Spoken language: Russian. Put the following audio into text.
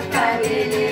как повели.